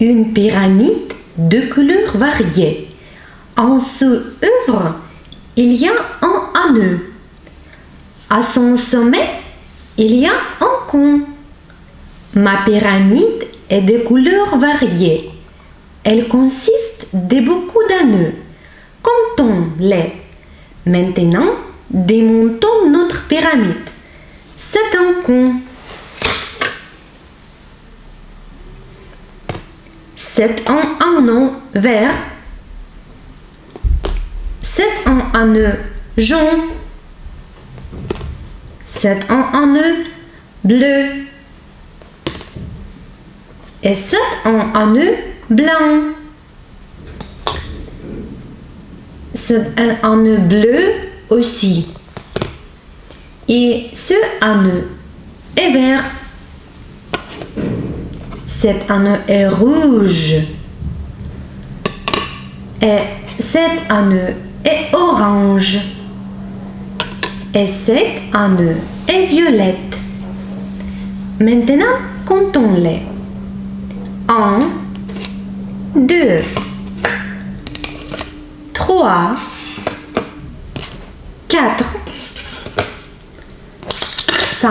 une pyramide de couleurs variées. En ce œuvre, il y a un anneau. À son sommet, il y a un con. Ma pyramide est de couleurs variées. Elle consiste de beaucoup d'anneaux. Comptons-les. Maintenant, démontons notre pyramide. C'est un con. C'est un anneau vert. C'est un anneau jaune. C'est un anneau bleu. Et c'est un anneau blanc. C'est un anneau bleu aussi. Et ce anneau est vert. Cet anneau est rouge. Et cet anneau est orange. Et cet anneau est violette. Maintenant, comptons-les. 1, 2, 3, 4, 5,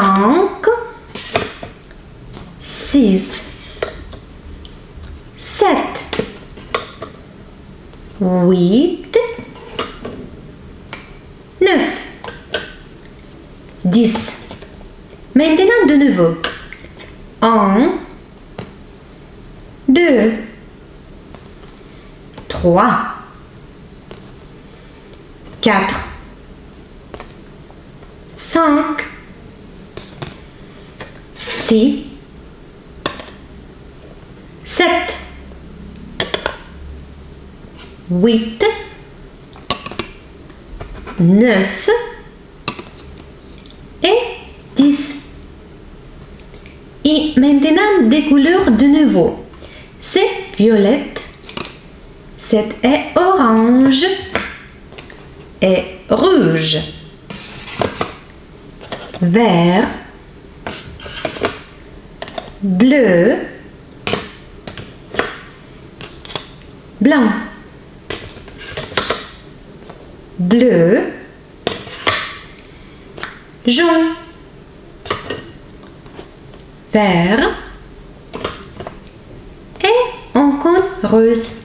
6, 8, 9, 10. Maintenant de nouveau. 1, 2, 3, 4, 5, 6, 8, 9 et 10. Et maintenant des couleurs de nouveau. C'est violette, c'est est orange et rouge, vert, bleu, blanc bleu, jaune, vert. Et encore rose.